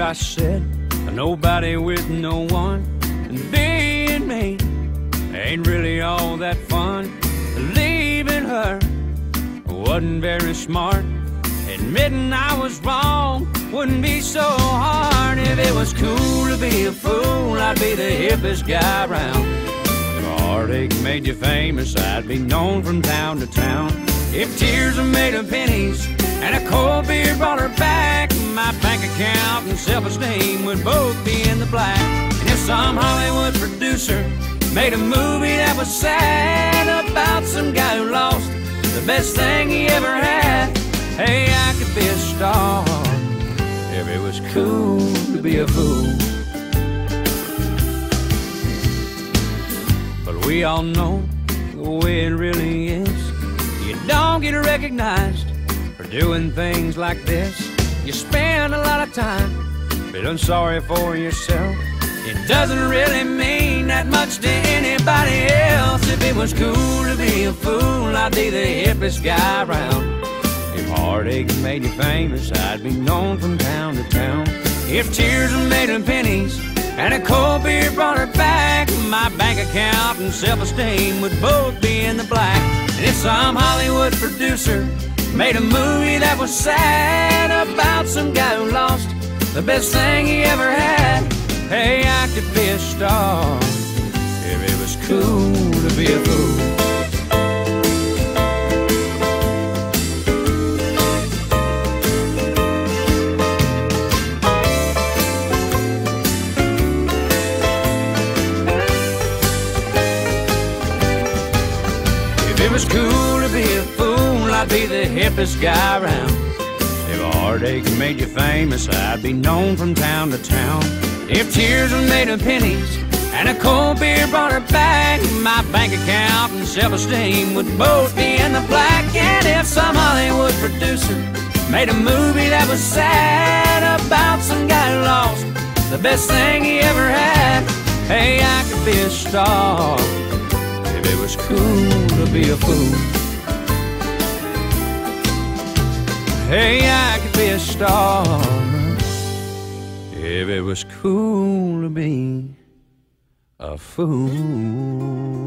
I said, a nobody with no one. And being me ain't really all that fun. Leaving her wasn't very smart. Admitting I was wrong wouldn't be so hard. If it was cool to be a fool, I'd be the hippest guy around. If heartache made you famous, I'd be known from town to town. If tears were made of pennies and a cold beer and self-esteem would both be in the black. And if some Hollywood producer made a movie that was sad about some guy who lost the best thing he ever had, hey, I could be a star if it was cool to be a fool. But we all know the way it really is. You don't get recognized for doing things like this. You spend a lot of time feeling sorry for yourself. It doesn't really mean that much to anybody else. If it was cool to be a fool, I'd be the hippest guy around. If heartache made you famous, I'd be known from town to town. If tears were made of pennies and a cold beer brought her back, my bank account and self-esteem would both be in the black. And if some Hollywood producer made a movie that was sad some guy who lost the best thing he ever had, hey, I could be a star if it was cool to be a fool. If it was cool to be a fool, I'd be the hippest guy around. If a heartache made you famous, I'd be known from town to town. If tears were made of pennies and a cold beer brought her back, my bank account and self-esteem would both be in the black. And if some Hollywood producer made a movie that was sad about some guy who lost the best thing he ever had, hey, I could be a star if it was cool to be a fool. Hey, I could be a star if it was cool to be a fool.